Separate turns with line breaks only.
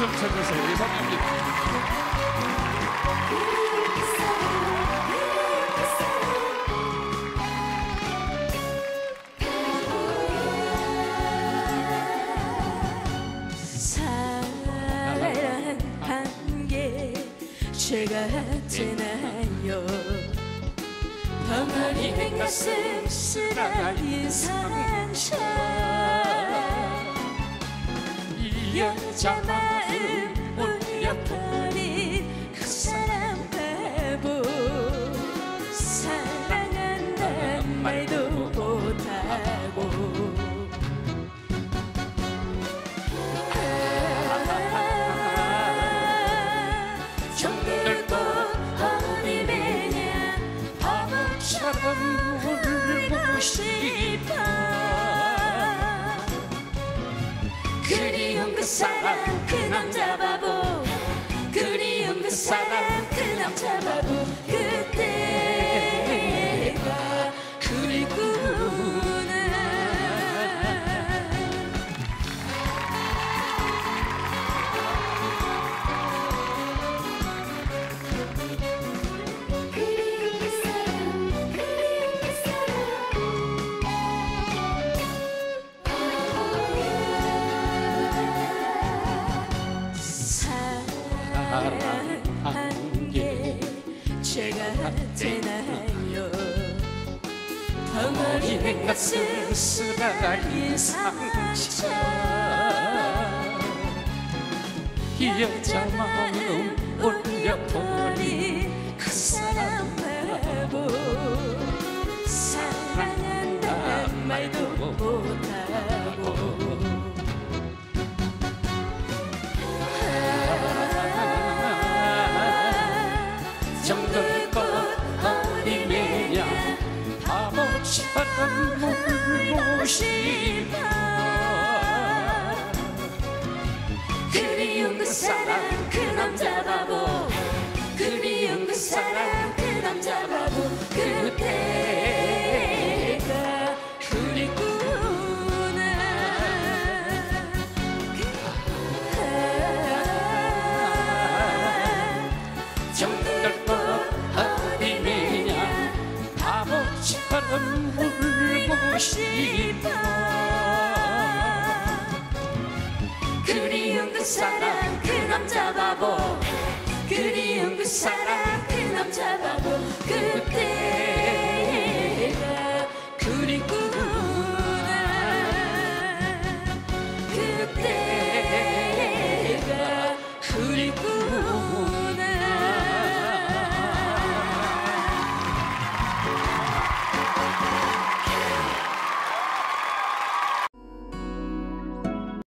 성경님.
사랑한 게 죄가 되나요. 덩어리 가슴 쓰라린 상처
이
여자 마 말도 못하고. 싶어. 그리운 그 사람 그 남자 사랑한 게 죄가 되나요. 덩어리 가슴 쓰라린 상처.
이 여자 마음 울려버린
그 사람 바보 사랑한단 말도 못하고
바보처 싶어.
그리운 그 사람 그 남자 바보. 그리운 그 사람